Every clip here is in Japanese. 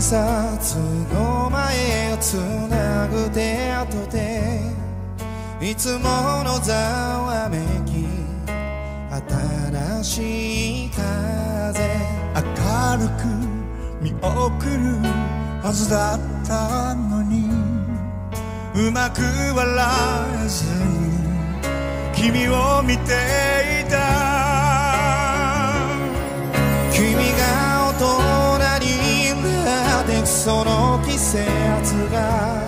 札の前をつなぐ手跡でいつものざわめき新しい風明るく見送るはずだったのにうまく笑えずに君を見ていたその季節が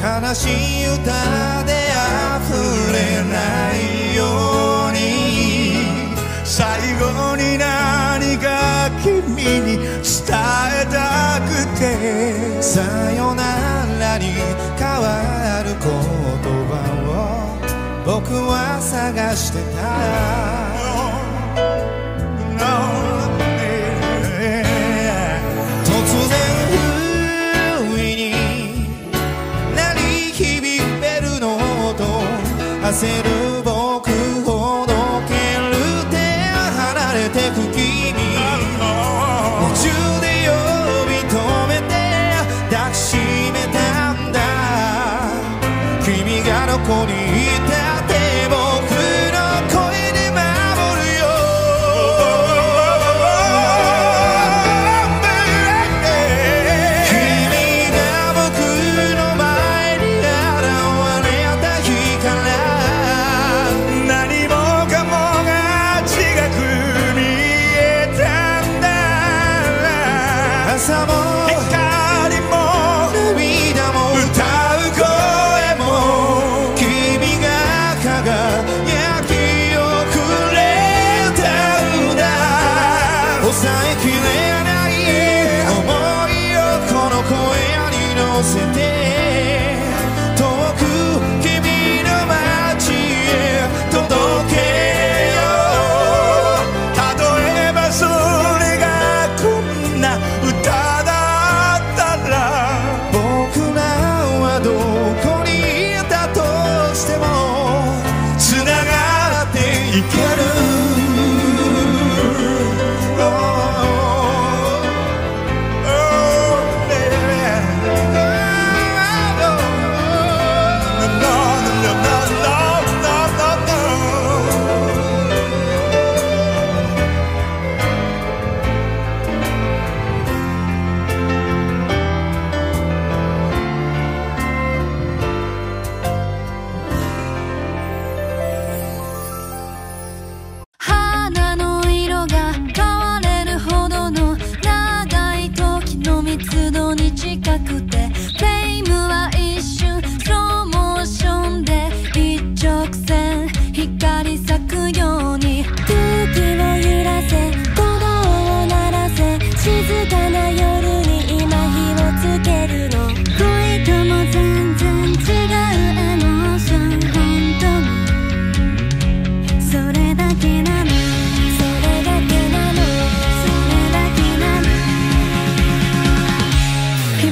悲しい歌で溢れないように最後に何か君に伝えたくてさよならに変わる言葉を僕は探してた。焦る僕ほどける手離れてく君夢中で呼び止めて抱きしめたんだ。君がどこに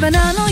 banana.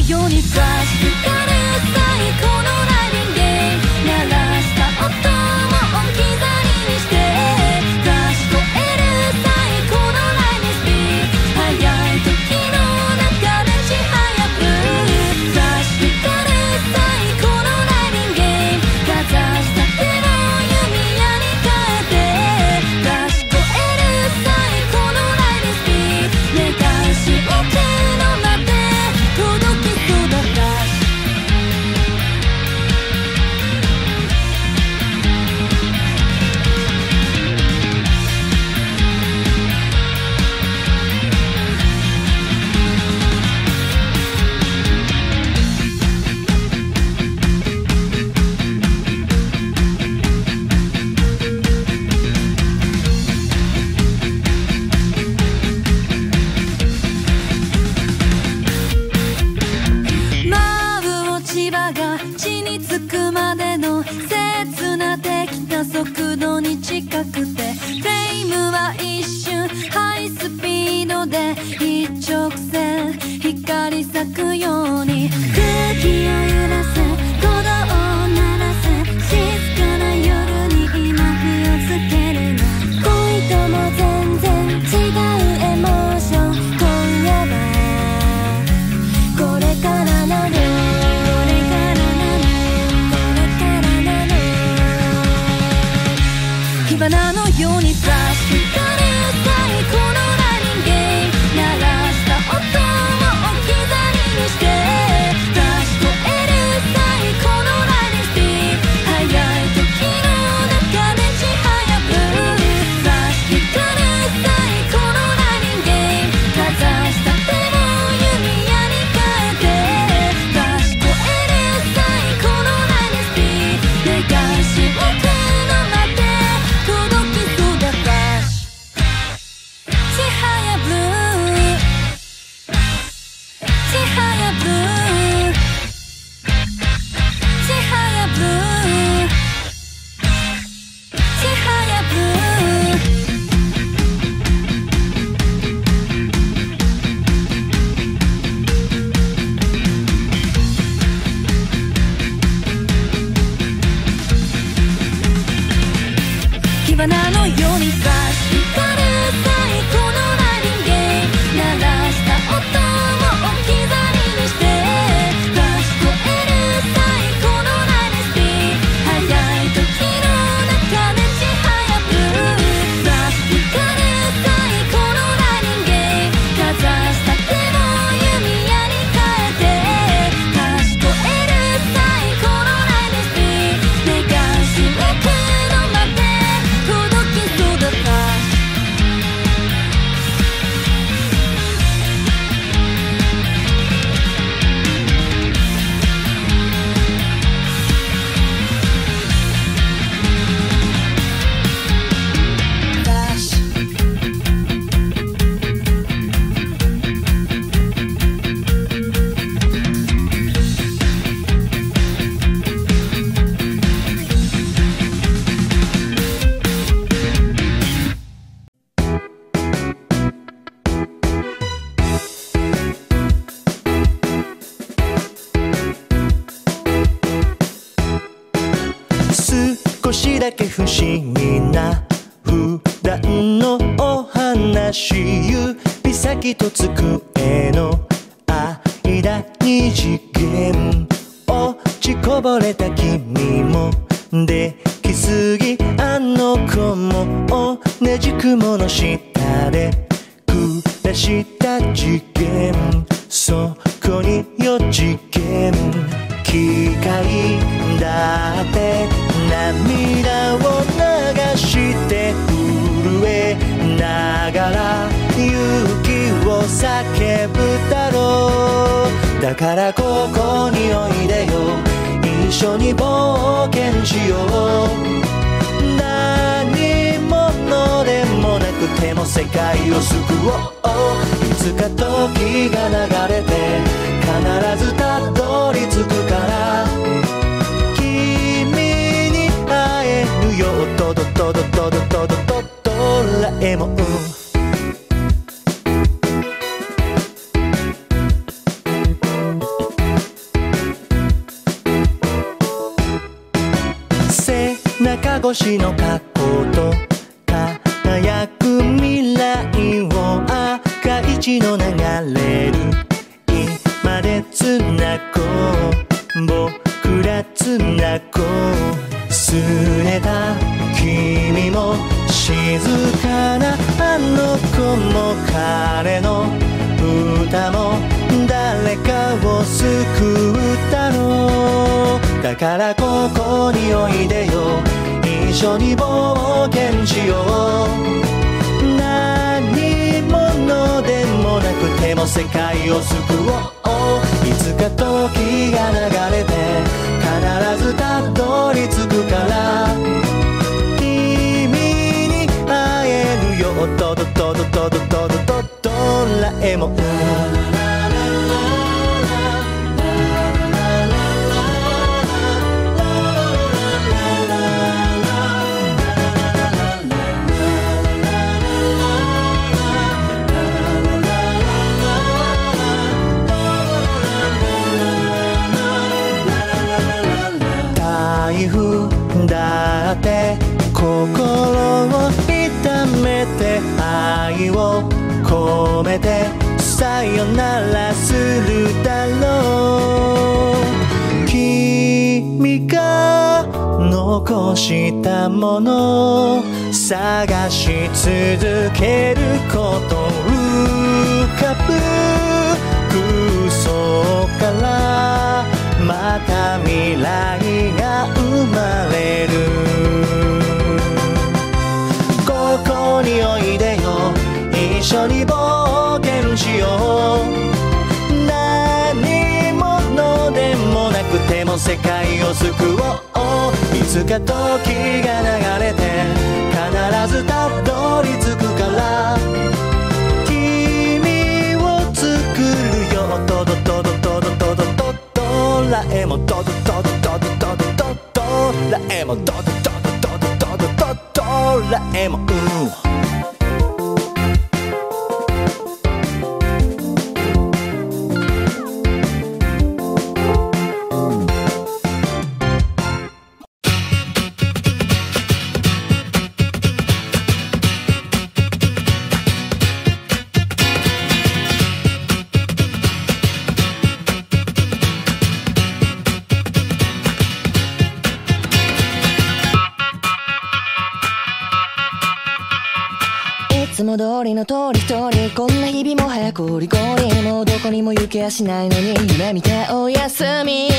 खुशी に冒険しよう何者でもなくても世界を救おう。いつか時が流れて必ずたどり着くから。君を作るよ。トドトドトドトドトどラえもトドトドトドトどドどラえもトドトドトドトどドラえもうんの通り一人こんな日々も早くリゴリもうどこにも行けやしないのに夢見ておやすみ。い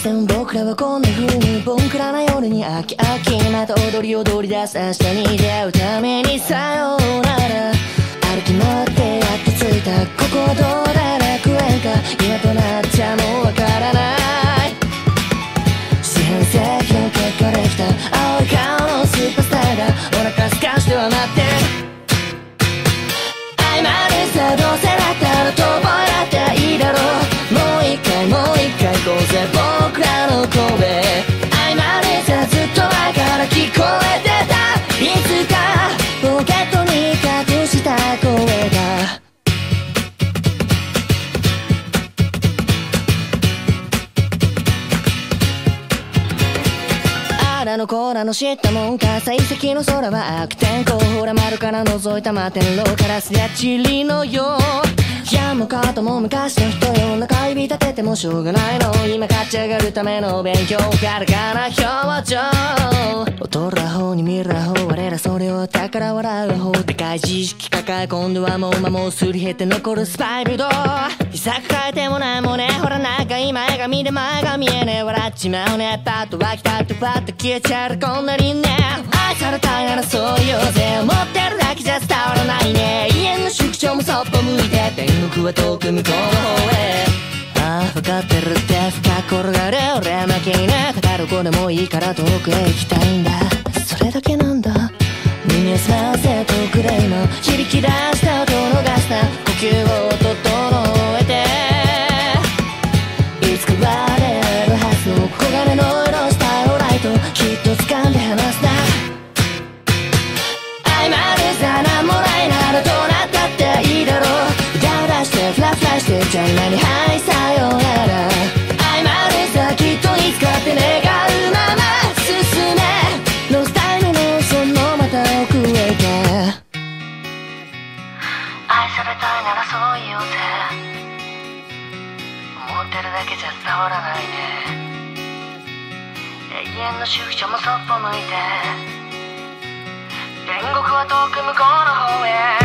つでも僕らはこんな風にボンクラな夜に飽き飽きまた踊り踊り出す明日に出会うためにさようなら。歩き回ってやっと着いたここはどうだ楽園か今となっちゃもうわからない。の知ったもんか。幸先の空は悪天候。ほら丸から覗いた摩天楼からすやちりのよう。いやもうかとも昔の人よ。中指立ててもしょうがないの。今勝ち上がるための勉強からかな表情劣る。アホに見るアホ我らそれを宝笑うア。ホでかい知識抱え今度はもう間もすり減って残るスパイルド秘策変えてもないもんねほらなんか今映画見て前が見えねえ。笑っちまうね。パッと湧き立ってパッと消えちゃう。こんなにね。愛されたいならそう言うぜ持っだけじゃ伝わらないね。家の宿長もそっぽ向いて。天国は遠く向こうの方へ。ああ分かってるって深く転がる俺負けいな語る子でもいいから遠くへ行きたいんだ。それだけなんだ。耳を澄ませ遠くれ今。響き出した音を逃した。呼吸を整えらないで永遠の宿舎もそっぽ向いて。天国は遠く向こうの方へ。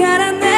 care and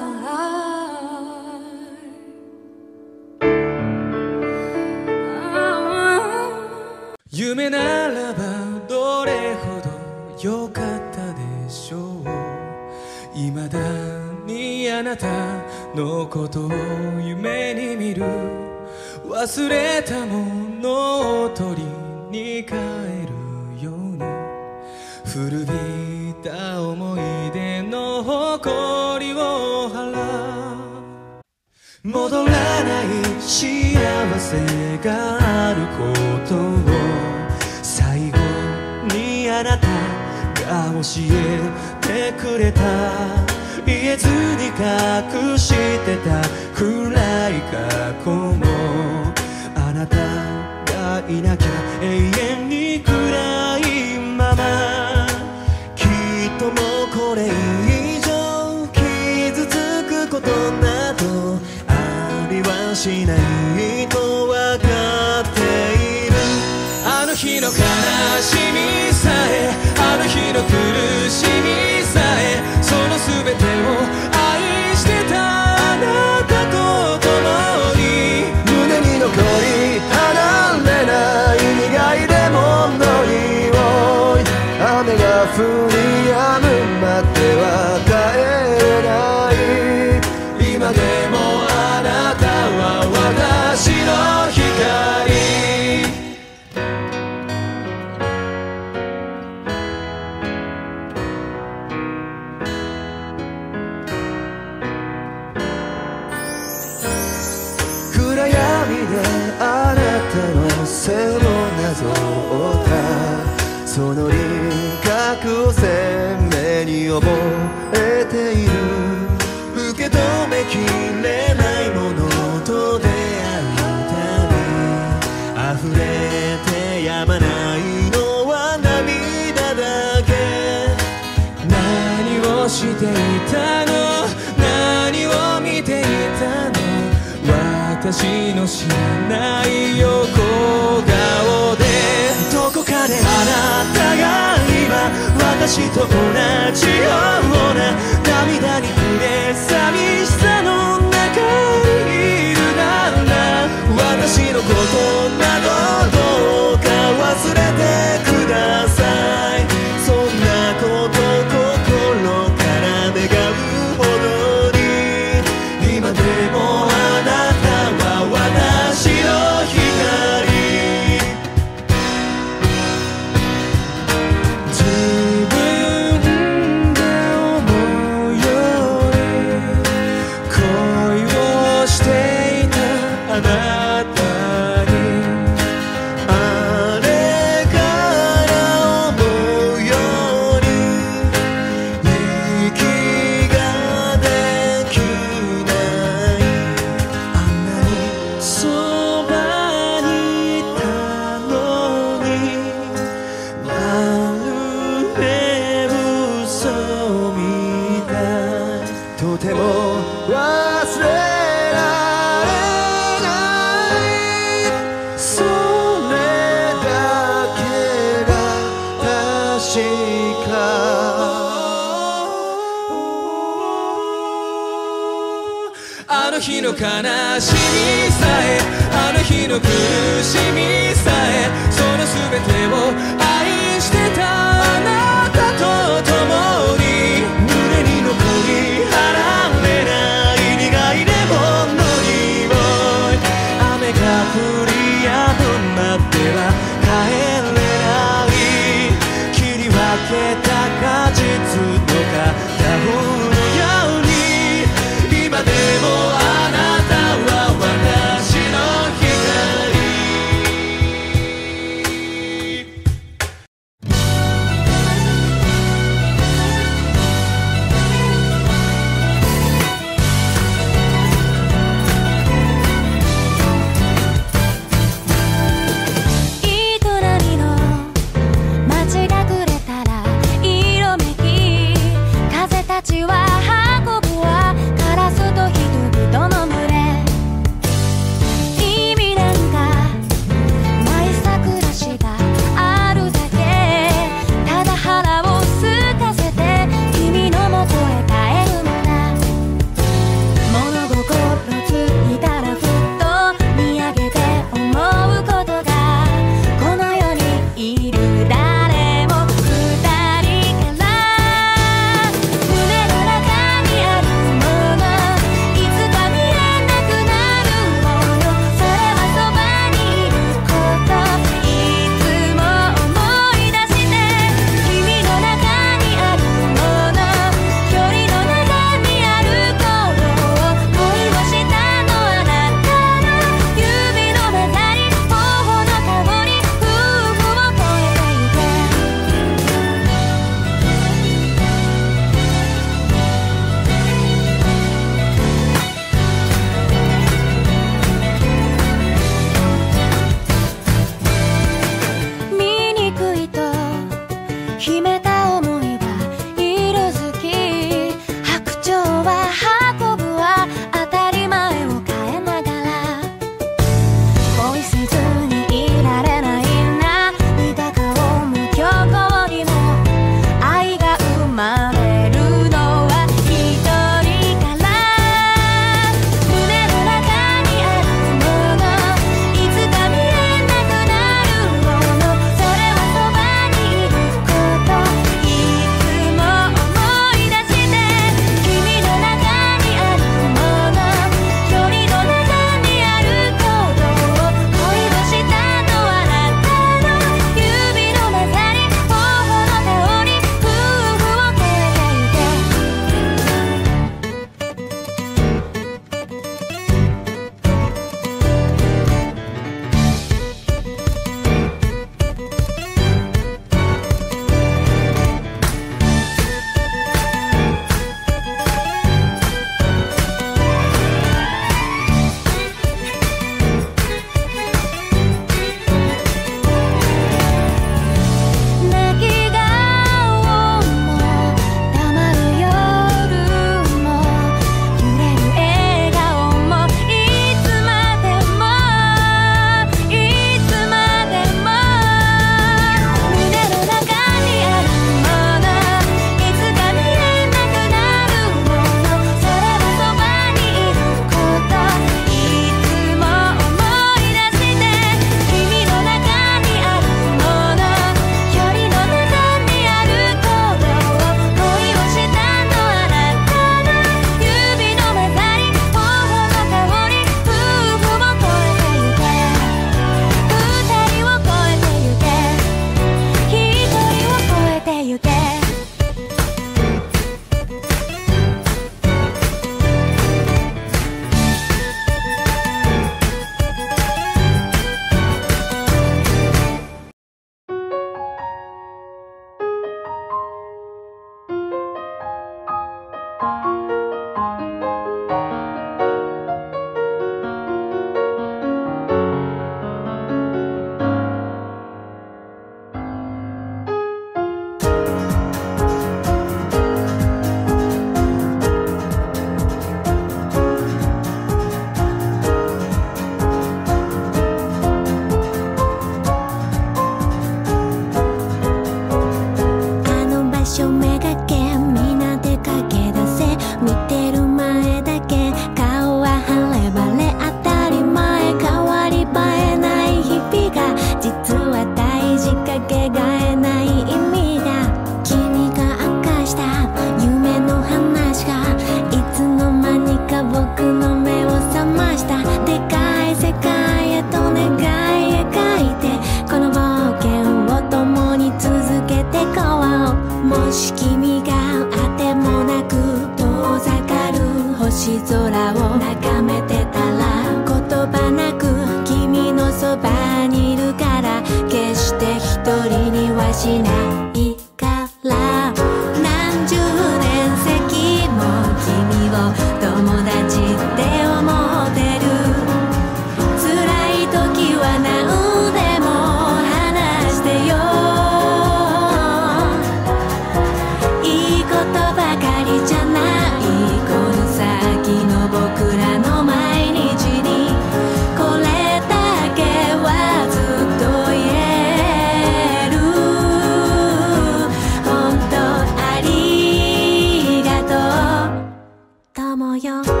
고마워요.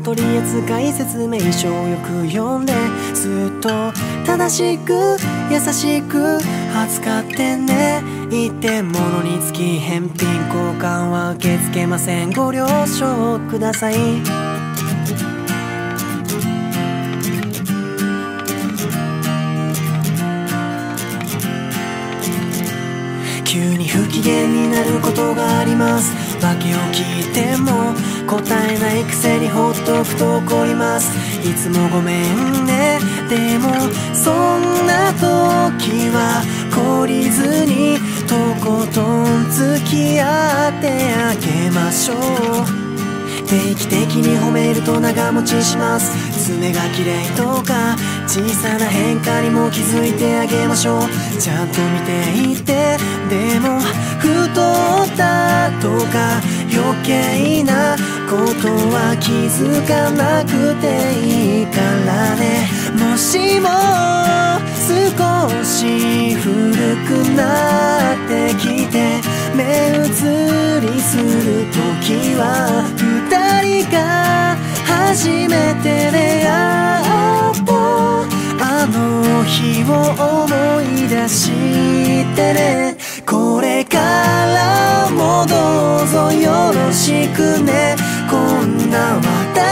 取扱説明書をよく読んでずっと正しく優しく扱ってね。一点物につき返品交換は受け付けません。ご了承ください。急に不機嫌になることがあります。訳を聞いても答えないくせにほっとくと怒ります。いつもごめんね。でもそんな時は懲りずにとことん付き合ってあげましょう。定期的に褒めると長持ちします。爪が綺麗とか小さな変化にも気づいてあげましょう。ちゃんと見ていってでも太ったとか余計なことは気づかなくていいからね。もしも少し古くなってきて目移りする時は二人が初めて出会った。あの日を思い出してね。これからもどうぞよろしくね。こんな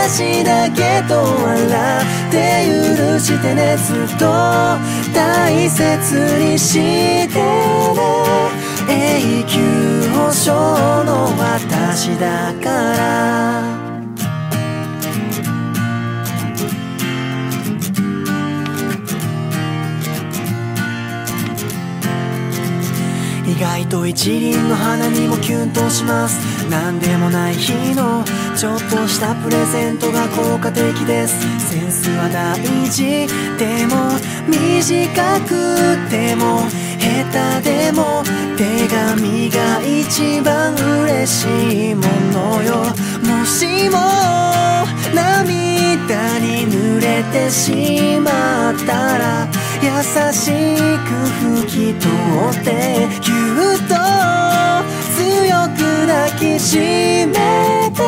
私だけと笑って許してね。ずっと大切にしてね。永久保証の私だから。意外と一輪の花にもキュンとします。何でもない日のちょっとしたプレゼントが効果的です。センスは大事。でも短くても下手でも手紙が一番嬉しいものよ。もしも涙に濡れてしまったら優しく拭き取ってきしめて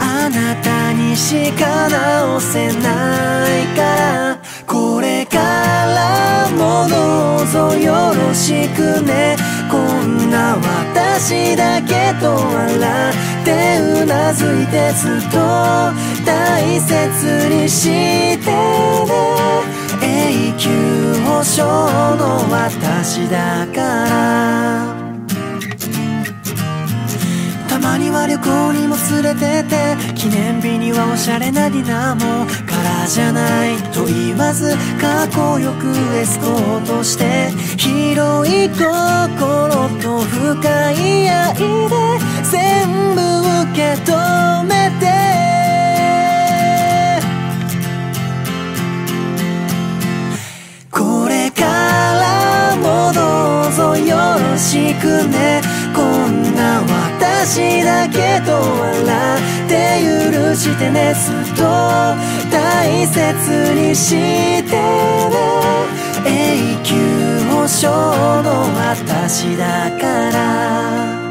あなたにしか直せないからこれからもどうぞよろしくね。こんな私だけと笑ってうなずいてずっと大切にしてね。永久保証の私だから。旅行にも連れてて記念日にはおしゃれなディナーもからじゃないと言わずかっこよくエスコートして広い心と深い愛で全部受け止めて。これからもどうぞよろしくね。こんな私だけと笑って許してね。ずっと大切にしてね。永久保証の私だから。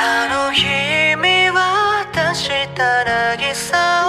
あの日見渡した渚を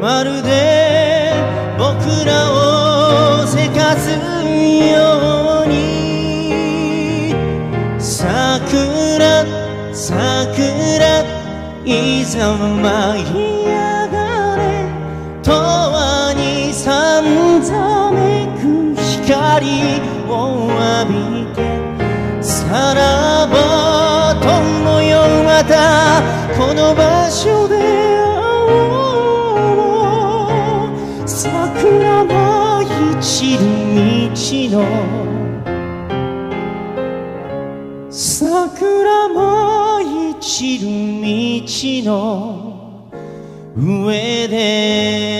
まるで僕らをせかすように桜桜いざ舞い上がれ永遠にさんざめく光を浴びてさらば友よまたこの場道の桜舞い散る道の上で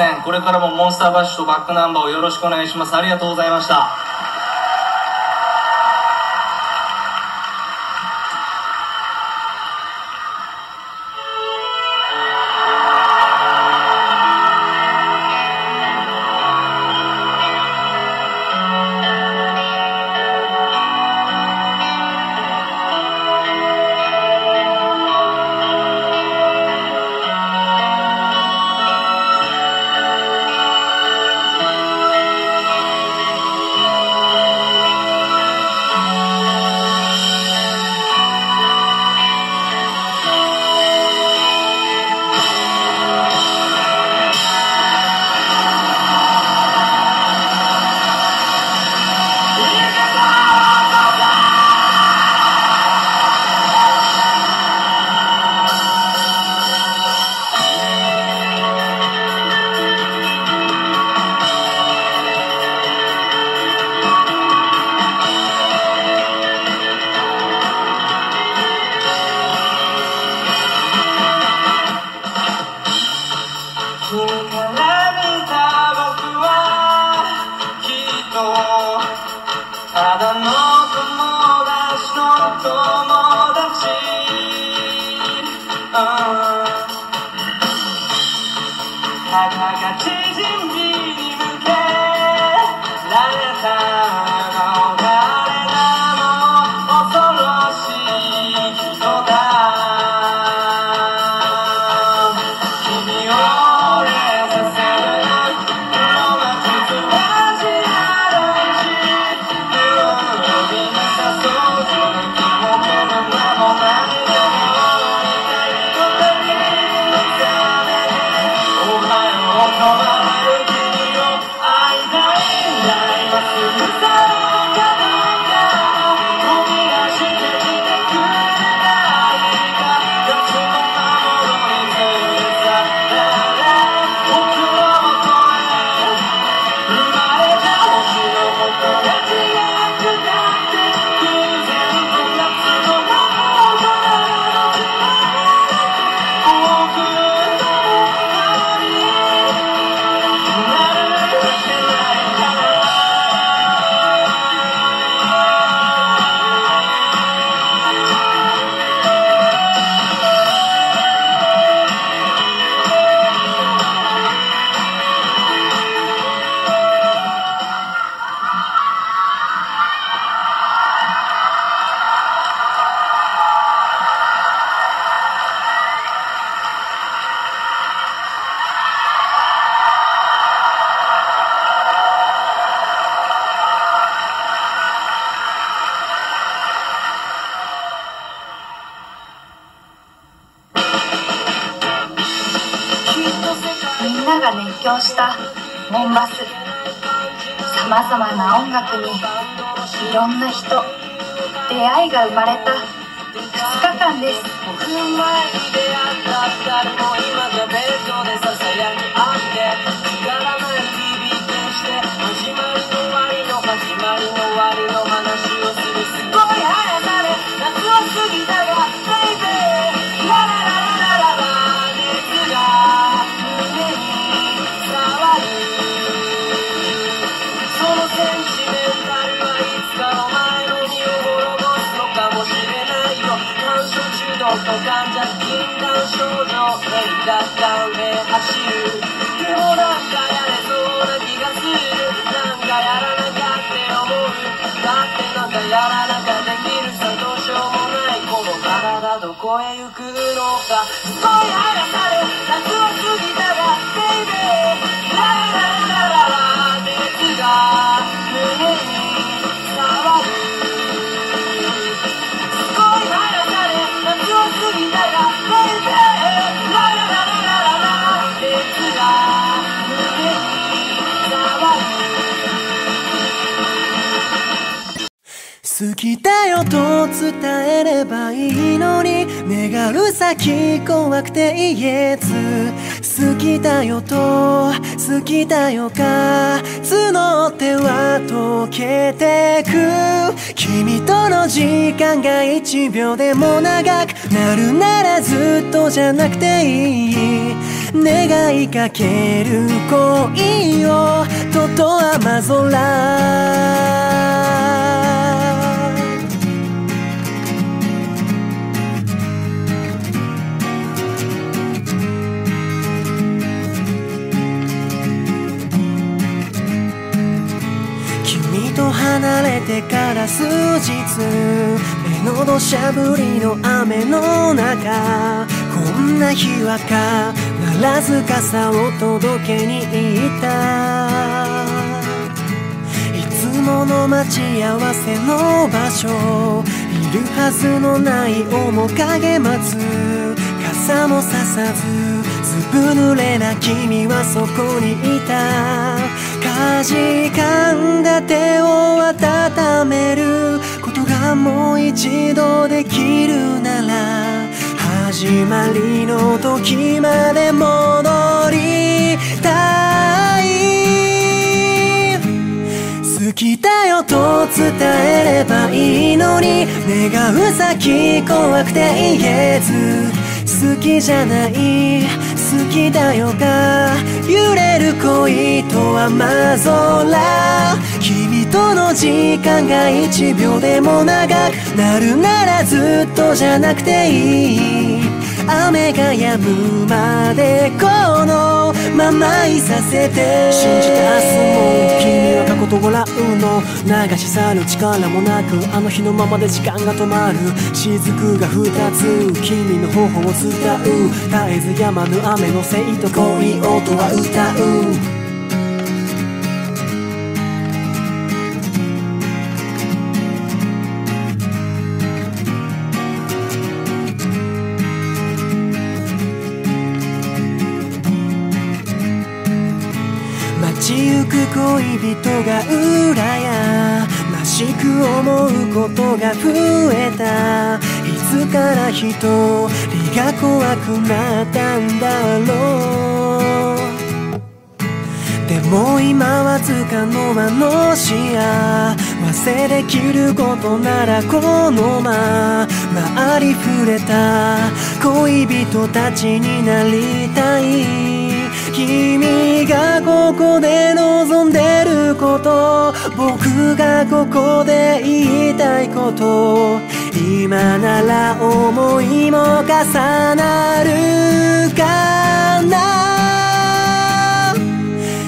せん。これからもモンスターバッシュとバックナンバーをよろしくお願いします。ありがとうございました。なくていい願いかける恋をとと雨空君と離れてから数日目の土砂降りの雨の中。んな日は必ず傘を届けに行った。いつもの待ち合わせの場所いるはずのない面影待つ。傘もささずずぶ濡れな君はそこにいた。かじかんだ手を温めることがもう一度できるなら始まりの時まで戻りたい好きだよと伝えればいいのに願う先怖くて言えず。好きじゃない。好きだよが揺れる恋と雨空君との時間が1秒でも長く。なるならずっとじゃなくていい。雨が止むまでこのままいさせて。信じて明日も君は過去と笑うの流し去る力もなくあの日のままで時間が止まる。雫が二つ君の頬を伝う。絶えず止まぬ雨のせいと恋音は歌う。人が羨ましく思うことが増えた。いつから一人が怖くなったんだろう。でも今はつかの間の視野忘れきることならこのままありふれた恋人たちになりたい。君がここで望んでること。僕がここで言いたいこと。今なら思いも重なるかな。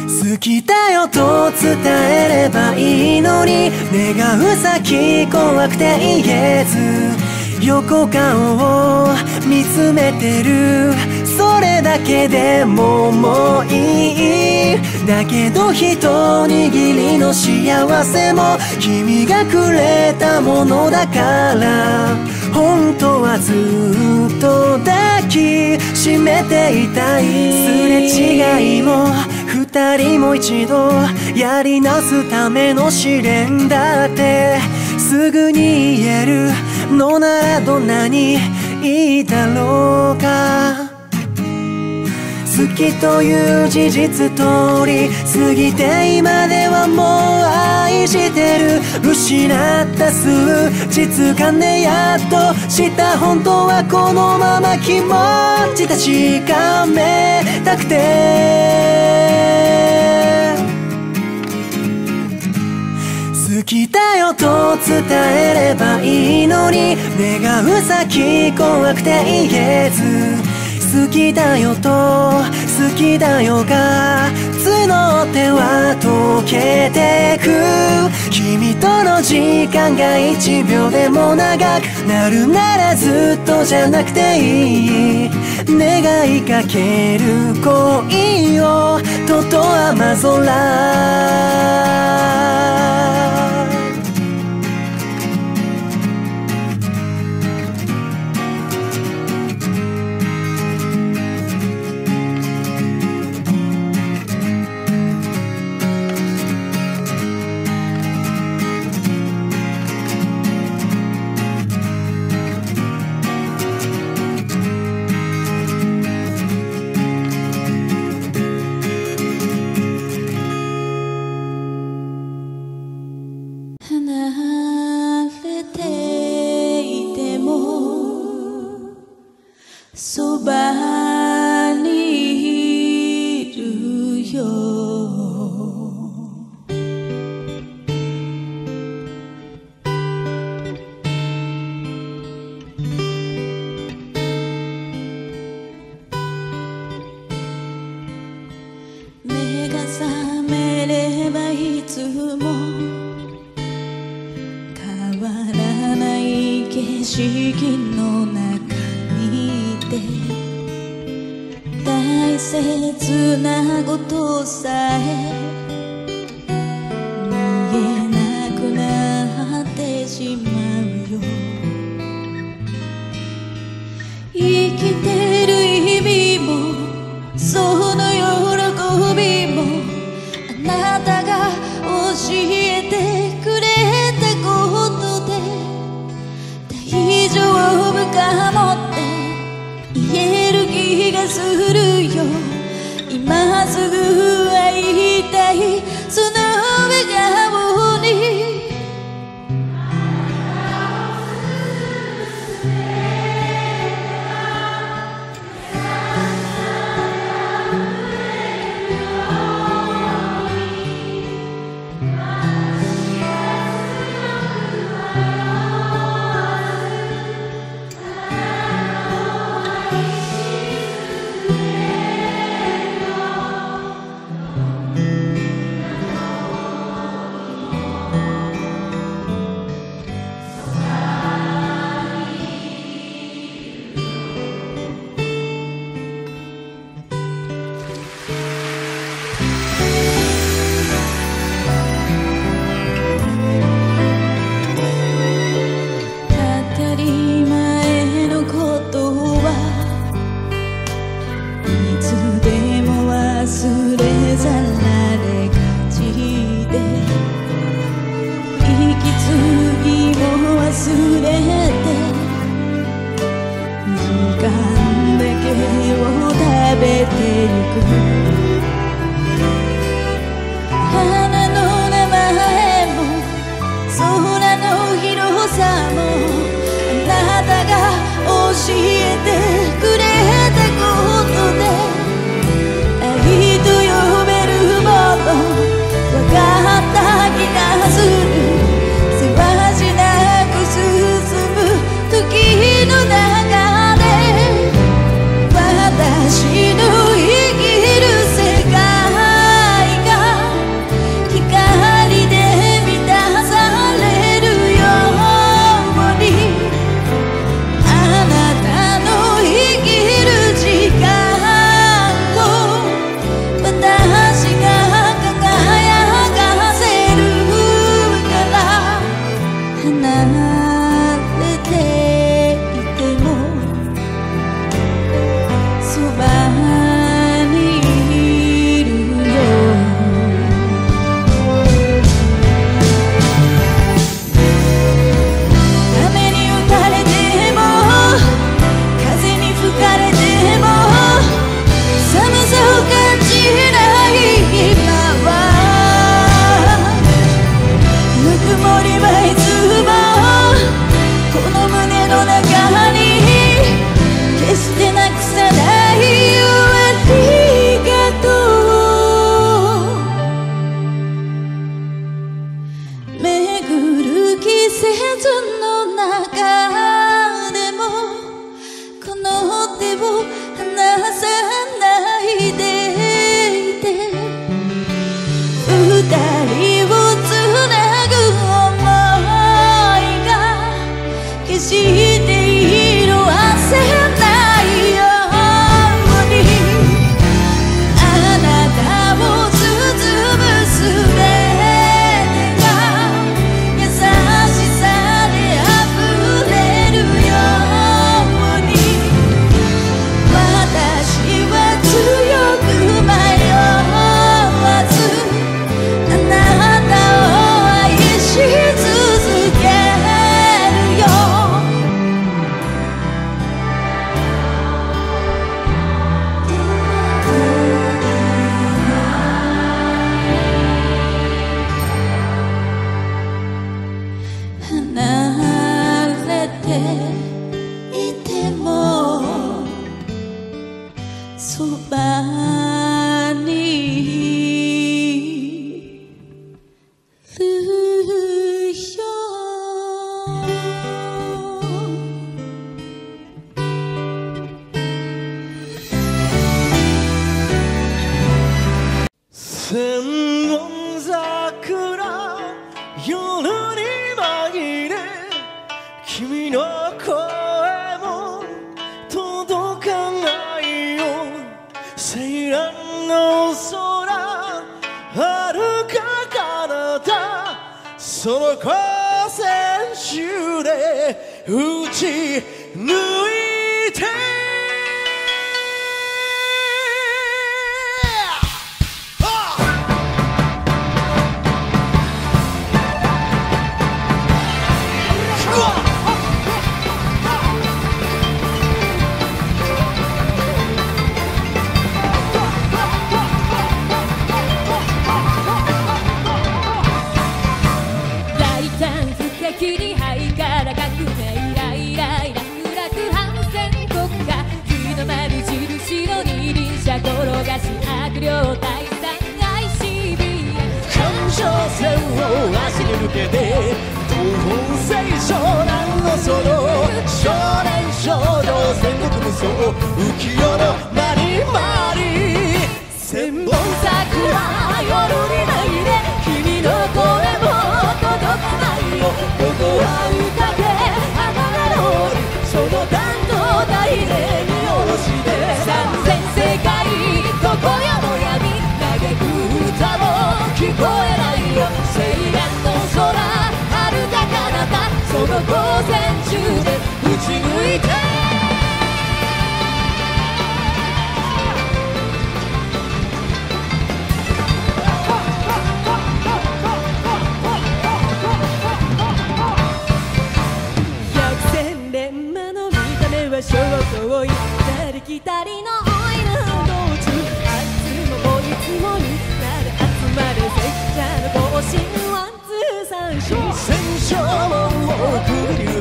好きだよと伝えればいいのに。願う先怖くて言えず横顔を見つめてる。れだけでももういいだけど一握りの幸せも君がくれたものだから本当はずっと抱きしめていたいすれ違いも二人も一度やりなすための試練だってすぐに言えるのならどんなにいいだろうか好きという事実通り過ぎて今ではもう愛してる失った数日間でやっとした本当はこのまま気持ち確かめたくて。好きだよと伝えればいいのに。願う先怖くて言えず。好きだよと好きだよが募っては溶けてく。君との時間が1秒でも長くなるならずっとじゃなくていい。願いかける恋をとと雨空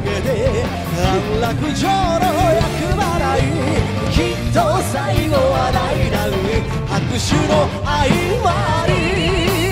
けて安楽町の役払い。きっと最後は大乱拍手の合間に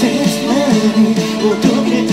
Since then, or don't get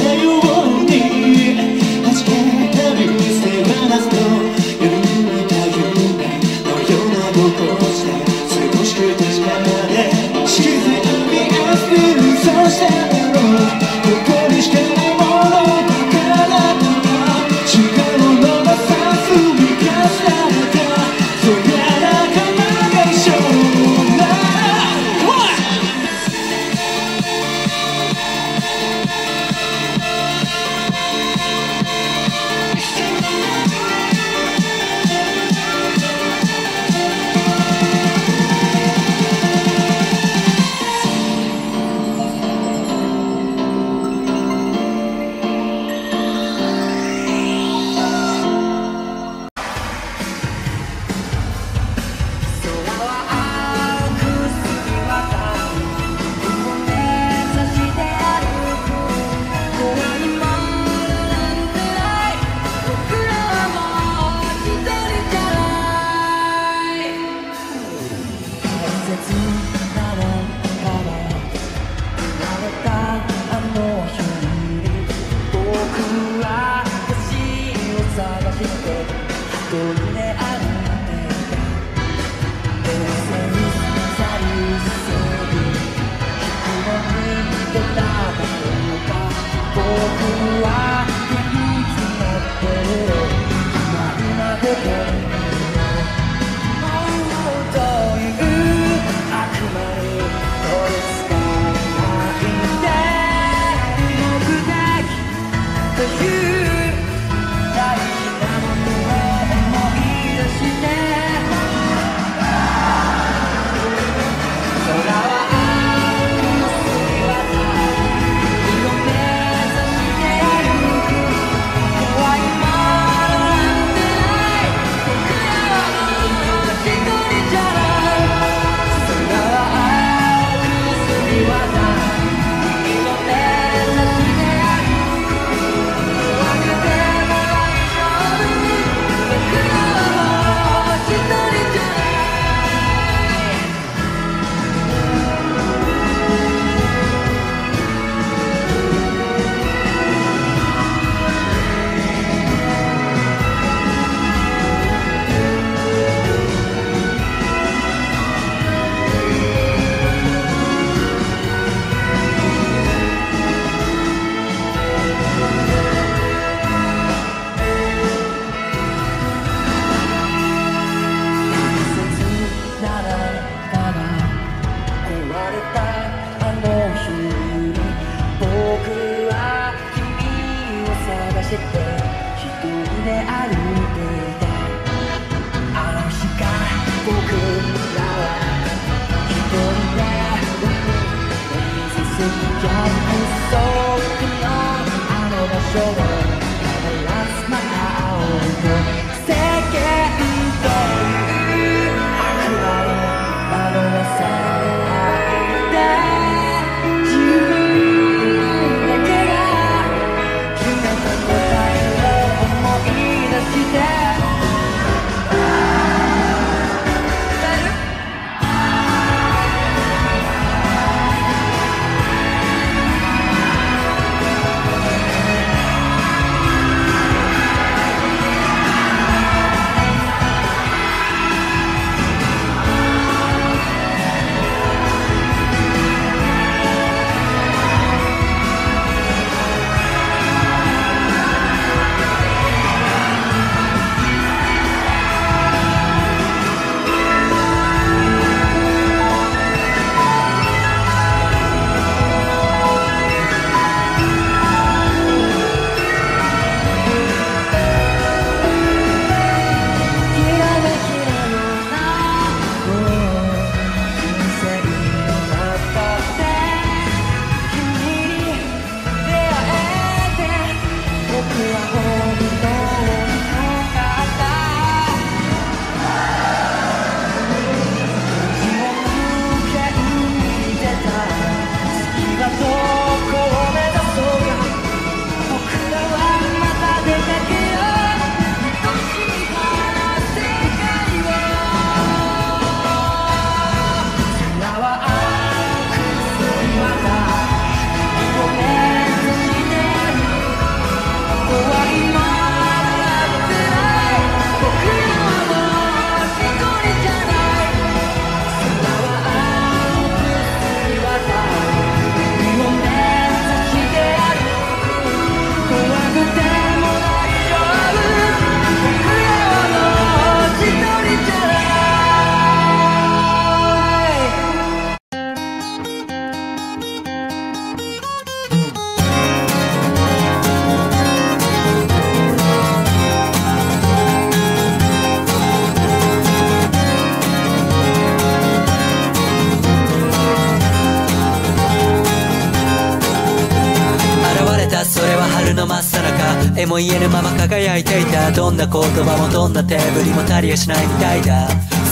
な言葉もどんな手振りも足りやしないみたいだ。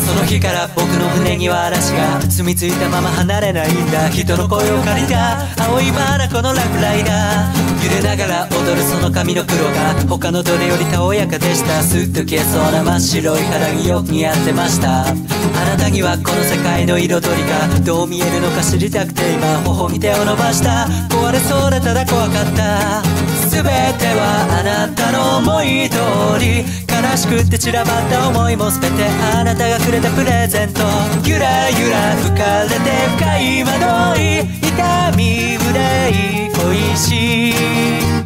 その日から僕の胸には嵐が住み着いたまま離れないんだ。人の声を借りた。青いバラこのラブライダー。揺れながら踊るその髪の黒が他のどれよりたおやかでした。スッと消えそうな真っ白い肌によく似合ってました。あなたにはこの世界の彩りがどう見えるのか知りたくて今頬に手を伸ばした。壊れそうでただ怖かった。全てはあなたの思い通り。悲しくって散らばった思いも全てあなたがくれたプレゼント。ゆらゆら吹かれて深い惑い。痛み憂い恋しい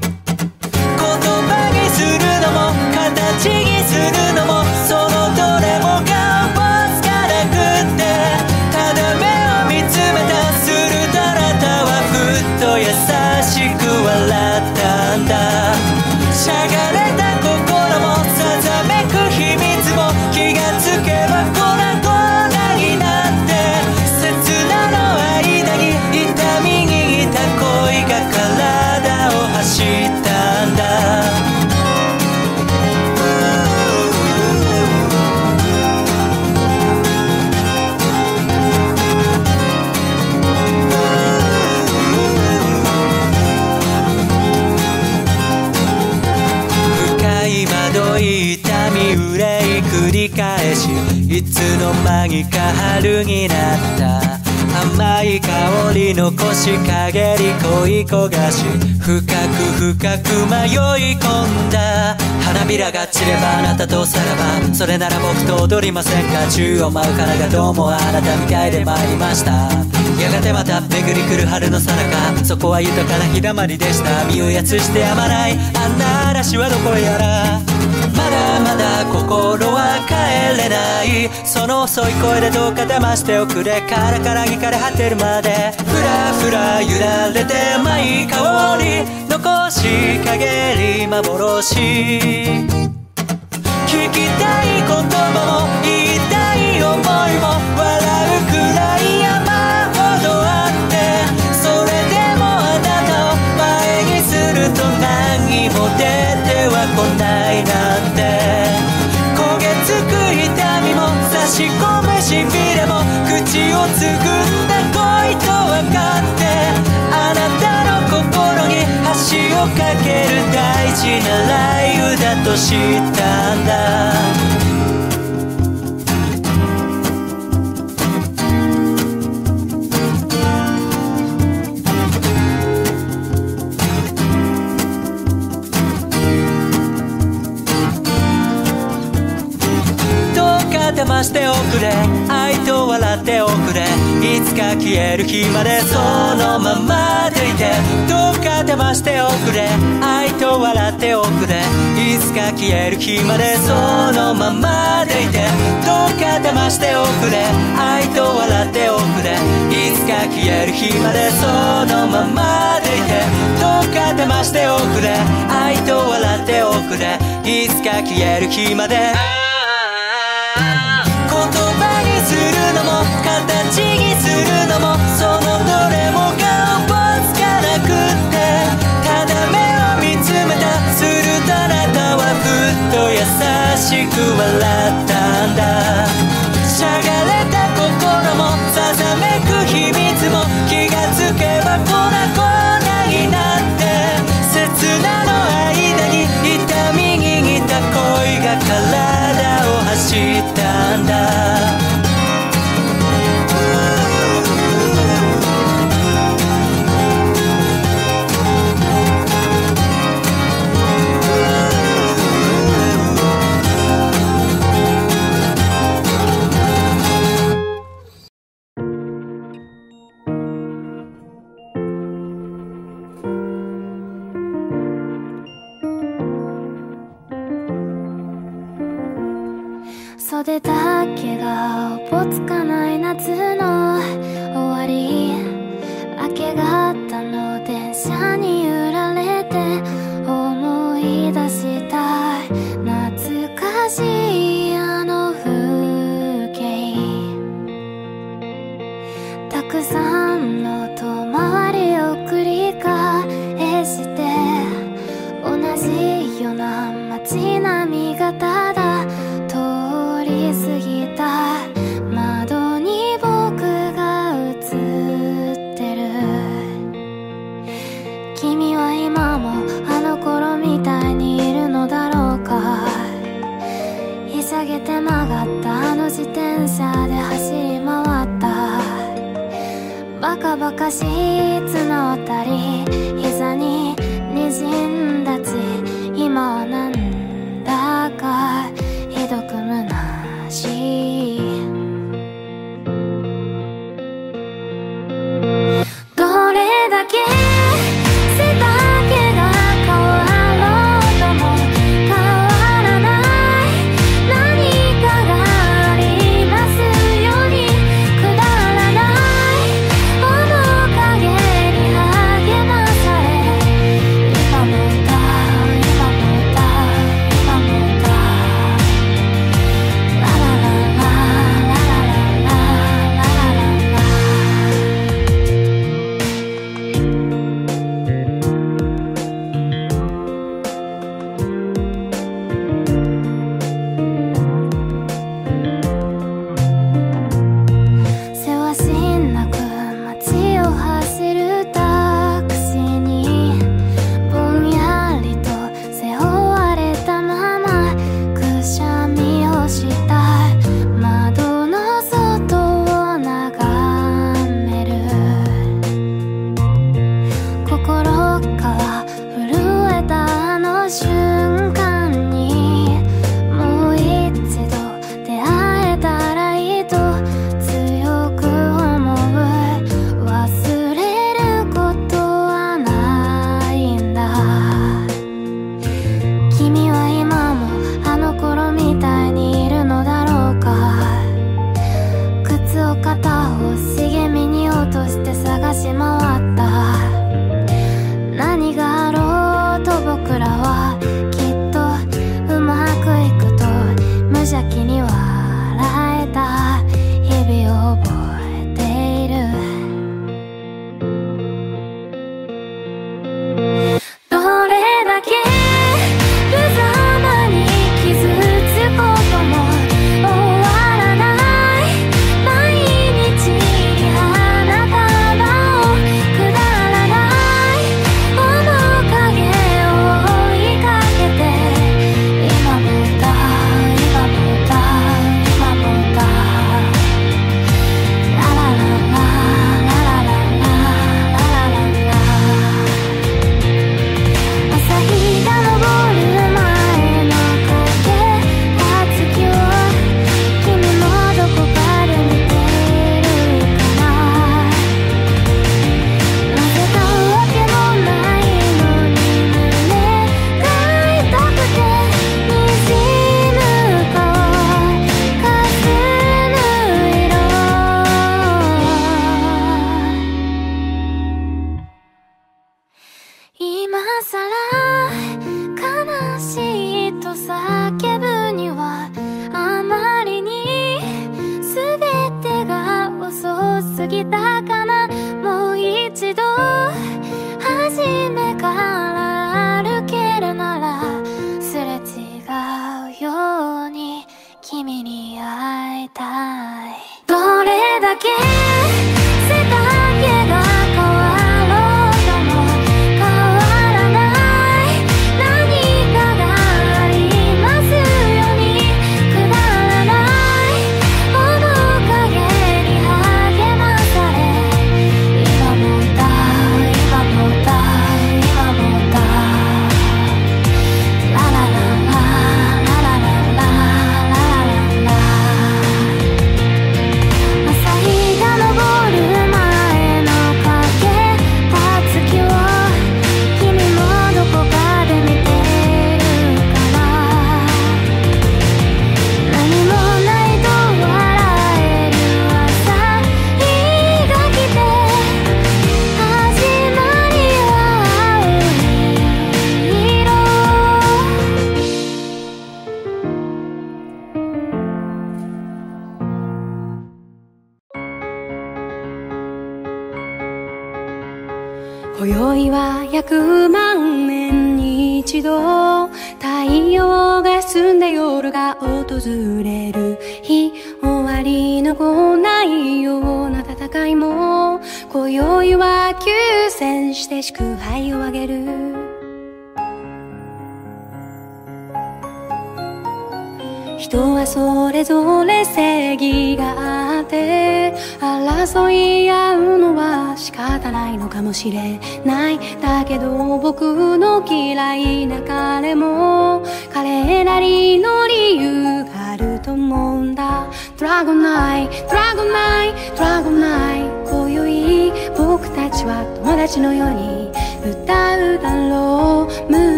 間にか春になった。甘い香り残し陰り恋焦がし。深く深く迷い込んだ。花びらが散ればあなたとさらば。それなら僕と踊りませんか。宙を舞う花がどうもあなたみたいで参りました。やがてまた巡り来る春のさなか。そこは豊かな日だまりでした。身をやつしてやまない。あんな嵐はどこへやら。だ。心は帰れない。その遅い声でどうか騙しておくれ。カラカラに枯れ果てるまで。ふらふら揺られてまい香り残し陰り幻。聞きたい言葉も言いたい思いも。笑うくらい山ほどあって。それでもあなたを前にすると何も出てはこないなんて。しびれも口をつぐんだ恋と分かってあなたの心に橋を架ける大事な雷雨だと知ったんだ。しておくれ。愛と笑っておくれ。いつか消える日までそのままでいて。どうか騙しておくれ。愛と笑っておくれ。いつか消える日までそのままでいて。どうか騙しておくれ。愛と笑っておくれ。いつか消える日までそのままでいて。どうか騙しておくれ。愛と笑っておくれ。いつか消える日まで。しく笑ったんだ。しゃがれた心もささめく秘密も気がつけばこない袖だけがおぼつかない夏の終わり明け方の電車にしの角たり膝ににじん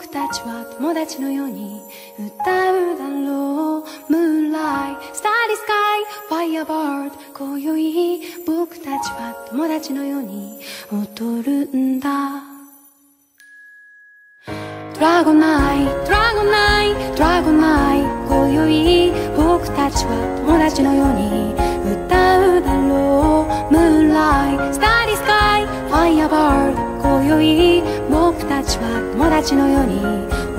僕たちは友達のように歌うだろう。Moonlight Starry Sky Firebird 今宵僕たちは友達のように踊るんだ。ドラゴンナイドラゴンナイドラゴンナイ今宵僕たちは友達のように歌うだろう。Moonlight Starry Sky Firebird 今宵ちは友達のように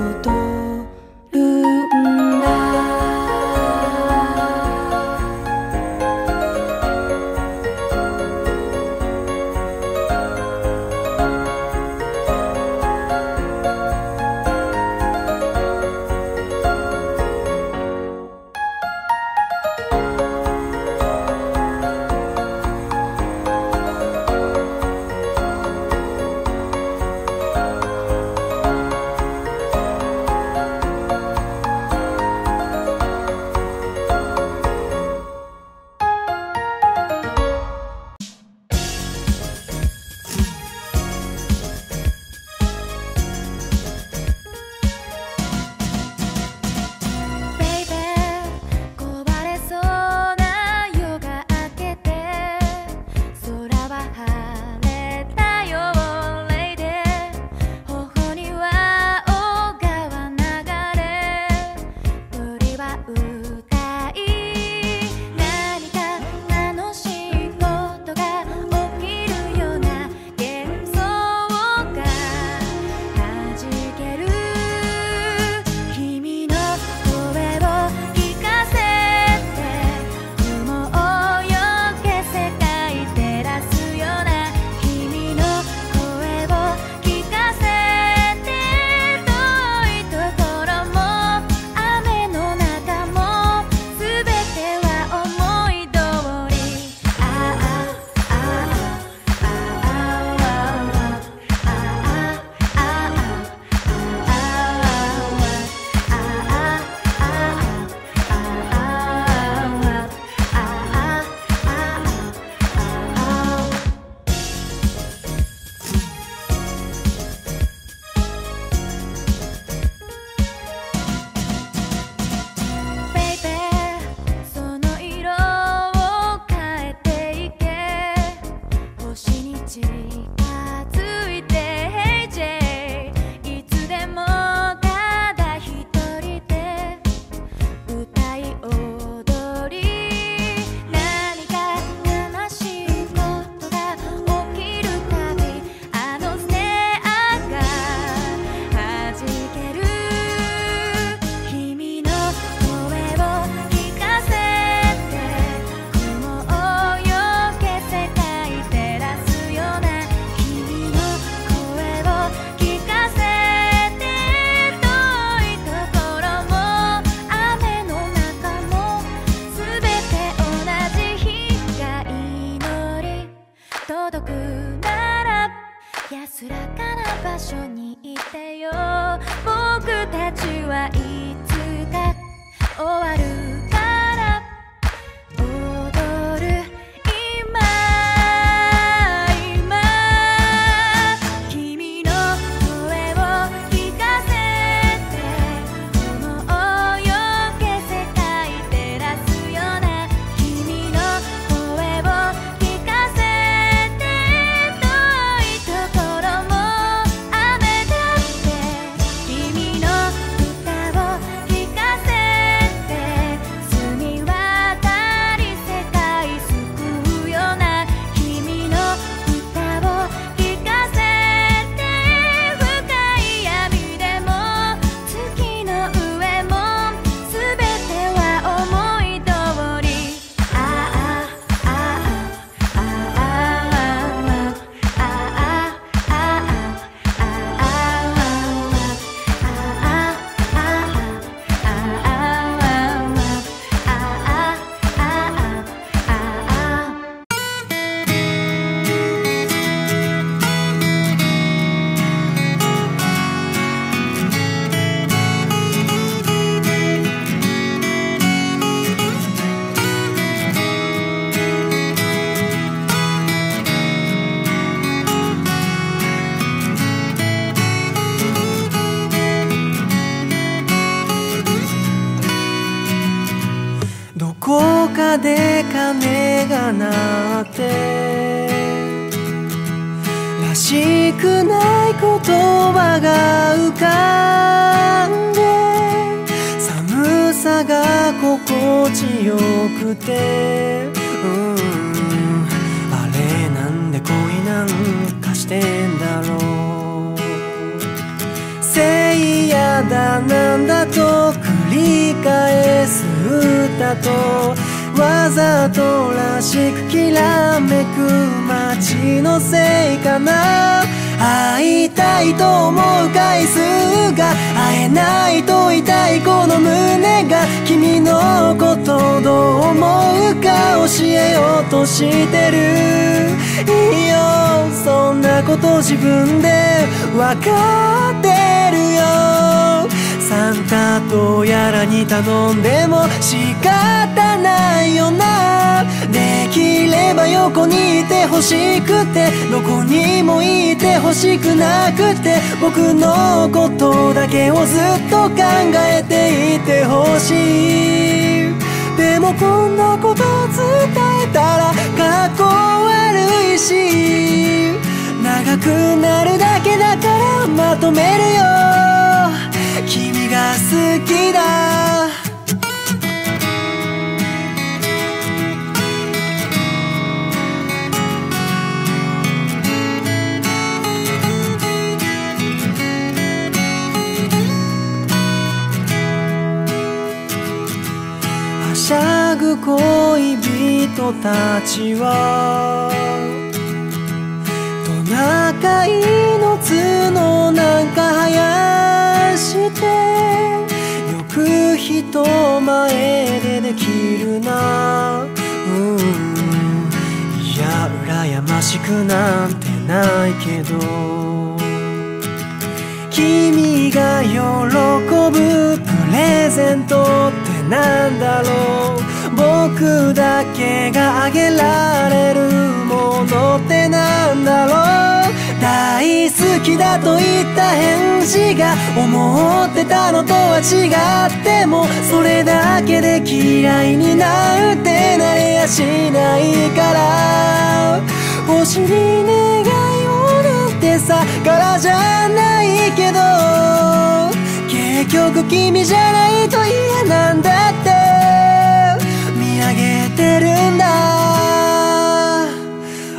てうん。あれなんで恋なんかしてんだろう。せいやだなんだと繰り返す歌とわざとらしくきらめく街のせいかな。ないと痛いこの胸が君のことどう思うか教えようとしてる。いいよそんなこと自分でわかってるよ。サンタとやらに頼んでも仕方ないよな。できれば横にいてほしくてどこにもいてほしくなくて僕のことだけをずっと考えていてほしい。でもこんなこと伝えたらかっこ悪いし長くなるだけだからまとめるよ。君が好きだ。たちはトナカイの角なんか生やしてよく人前でできるな。うん。いや羨ましくなんてないけど。君が喜ぶプレゼントってなんだろう。僕だけがあげられるものってなんだろう大好きだと言った返事が思ってたのとは違ってもそれだけで嫌いになるってなれやしないから。星に願いをなんてさからじゃないけど。結局君じゃないと嫌なんだって。んだ。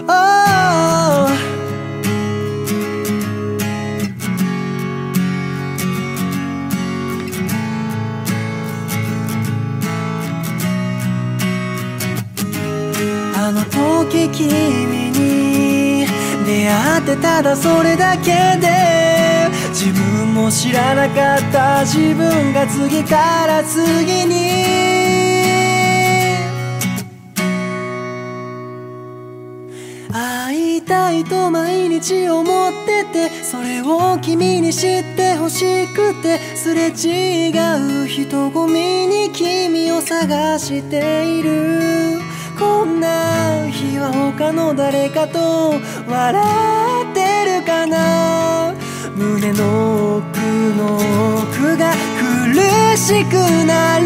Oh あの時君に出会ってただそれだけで自分も知らなかった自分が次から次に。いと毎日思っててそれを君に知ってほしくてすれ違う人混みに君を探している。こんな日は他の誰かと笑ってるかな。胸の奥の奥が苦しくなる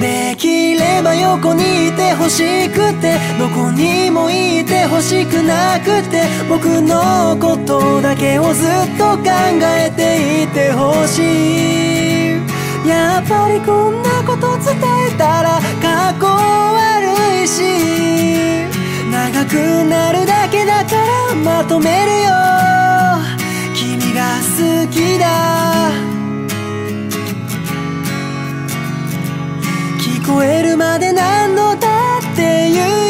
できれば横にいてほしくてどこにもいてほしくなくて僕のことだけをずっと考えていてほしい。やっぱりこんなこと伝えたらかっこ悪いし長くなるだけだからまとめるよ。君が好きだ。聞こえるまで何度だって言う